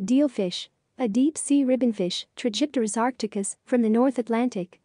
Dealfish. A deep-sea ribbonfish, Tragipteris arcticus, from the North Atlantic,